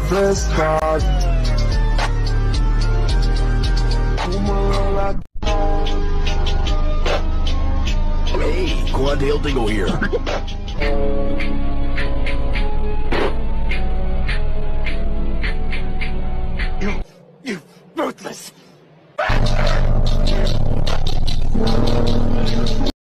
God God. Hey, Quad Hail Dingle here. you, you, ruthless.